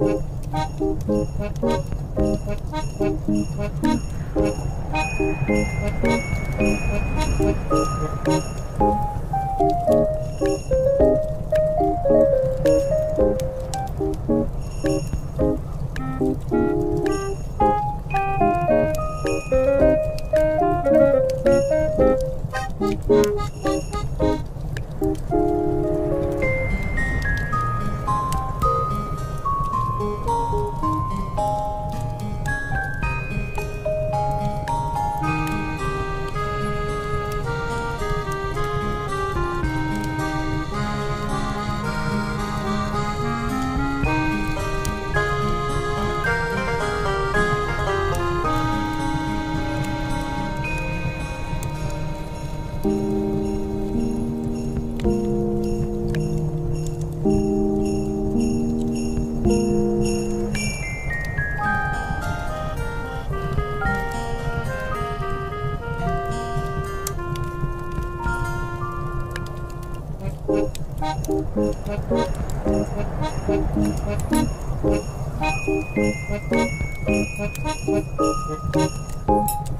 Thank you. Thank you.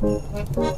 Música